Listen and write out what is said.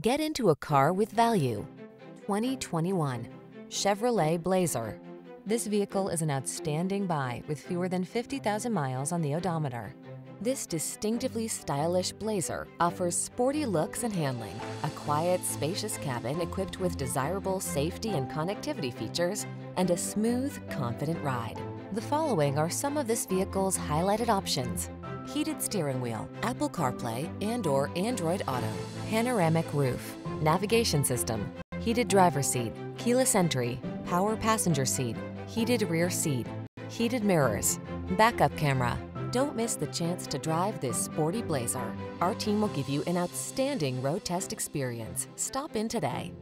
Get into a car with value. 2021 Chevrolet Blazer. This vehicle is an outstanding buy with fewer than 50,000 miles on the odometer. This distinctively stylish Blazer offers sporty looks and handling, a quiet, spacious cabin equipped with desirable safety and connectivity features, and a smooth, confident ride. The following are some of this vehicle's highlighted options. Heated steering wheel, Apple CarPlay and or Android Auto, panoramic roof, navigation system, heated driver seat, keyless entry, power passenger seat, heated rear seat, heated mirrors, backup camera. Don't miss the chance to drive this sporty Blazer. Our team will give you an outstanding road test experience. Stop in today.